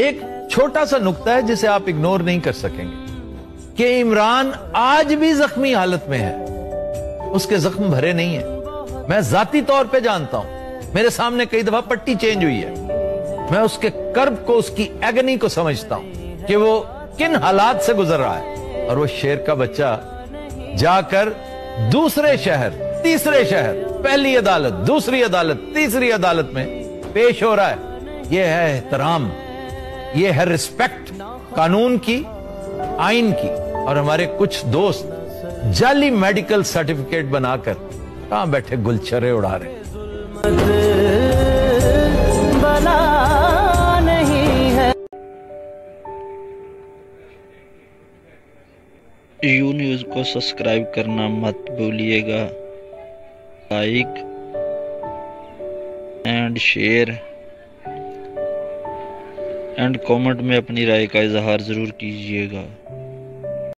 एक छोटा सा नुकता है जिसे आप इग्नोर नहीं कर सकेंगे कि इमरान आज भी जख्मी हालत में है। उसके जख्म भरे नहीं है। मैं जाती तौर पे जानता हूँ। मेरे सामने कई दफ़ा पट्टी चेंज हुई है। मैं उसके कर्ब को, उसकी एगनी को समझता हूँ कि वो किन हालात से गुजर रहा है। और वो शेर का बच्चा जाकर दूसरे शहर, तीसरे शहर, पहली अदालत, दूसरी अदालत, तीसरी अदालत में पेश हो रहा है। यह है एहतराम। ये है रिस्पेक्ट कानून की आइन की और हमारे कुछ दोस्त जाली मेडिकल सर्टिफिकेट बनाकर कहाँ बैठे गुलछरे उड़ा रहे है। यू न्यूज़ को सब्सक्राइब करना मत भूलिएगा। Like and share. And comment में अपनी राय का इजहार ज़रूर कीजिएगा।